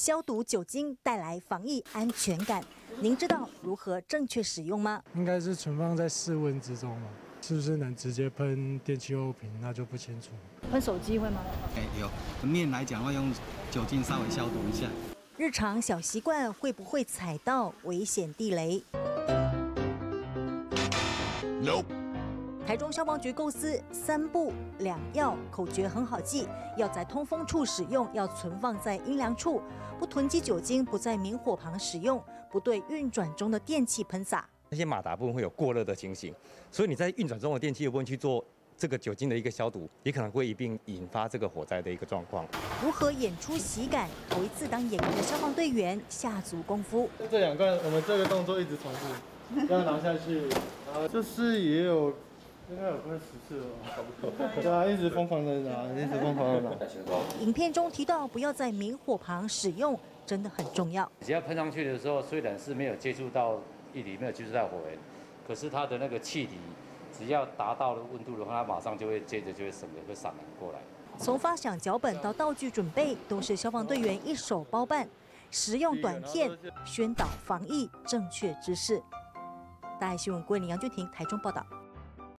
消毒酒精带来防疫安全感，您知道如何正确使用吗？应该是存放在室温之中嘛，是不是能直接喷电器用品？那就不清楚。喷手机会吗？哎，有面来讲，会用酒精稍微消毒一下。日常小习惯会不会踩到危险地雷？No。台中消防局构思三步两要口诀很好记，要在通风处使用，要存放在阴凉处，不囤积酒精，不在明火旁使用，不对运转中的电器喷洒。那些马达部分会有过热的情形，所以你在运转中的电器部分去做这个酒精的一个消毒，也可能会一并引发这个火灾的一个状况。如何演出喜感？头一次当演员的消防队员下足功夫。这两个我们这个动作一直重复，要拿下去，然后就是也有。应该有快十次了，差不多。对啊，一直疯狂的拿，一直疯狂的拿。影片中提到，不要在明火旁使用，真的很重要。只要喷上去的时候，虽然是没有接触到液体，没有接触到火源，可是它的那个气体，只要达到了温度的话，它马上就会接着就会省的会散过来。从发想脚本到道具准备，都是消防队员一手包办。实用短片宣导防疫正确知识。大爱新闻，郭林杨俊婷台中报道。